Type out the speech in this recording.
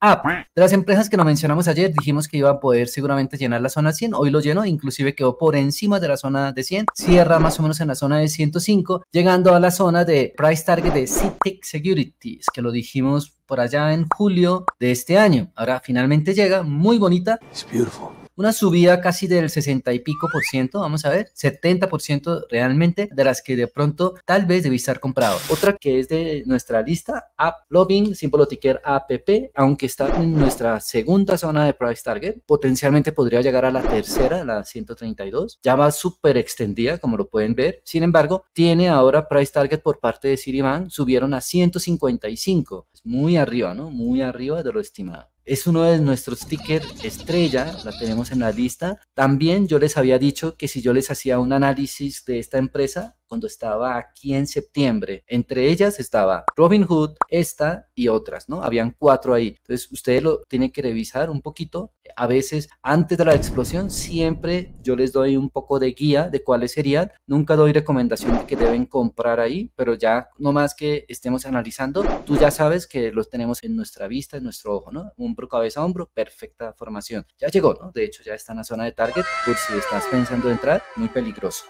App. De las empresas que nos mencionamos ayer, dijimos que iba a poder seguramente llenar la zona 100. Hoy lo llenó, inclusive quedó por encima de la zona de 100. Cierra más o menos en la zona de 105, llegando a la zona de price target de CITIC Securities, que lo dijimos por allá en julio de este año. Ahora finalmente llega, muy bonita. It's beautiful una subida casi del 60 y pico por ciento, vamos a ver, 70 por ciento realmente de las que de pronto tal vez debí estar comprado. Otra que es de nuestra lista, App Loving, símbolo ticker APP, aunque está en nuestra segunda zona de price target, potencialmente podría llegar a la tercera, la 132, ya va súper extendida, como lo pueden ver. Sin embargo, tiene ahora price target por parte de Citibank, subieron a 155, muy arriba, ¿no? Muy arriba de lo estimado es uno de nuestros stickers estrella, la tenemos en la lista. También yo les había dicho que si yo les hacía un análisis de esta empresa, cuando estaba aquí en septiembre. Entre ellas estaba Robinhood, esta y otras, ¿no? Habían cuatro ahí. Entonces, ustedes lo tienen que revisar un poquito. A veces, antes de la explosión, siempre yo les doy un poco de guía de cuáles serían. Nunca doy recomendación de que deben comprar ahí, pero ya no más que estemos analizando, tú ya sabes que los tenemos en nuestra vista, en nuestro ojo, ¿no? Hombro, cabeza, hombro, perfecta formación. Ya llegó, ¿no? De hecho, ya está en la zona de target, por si estás pensando entrar, muy peligroso.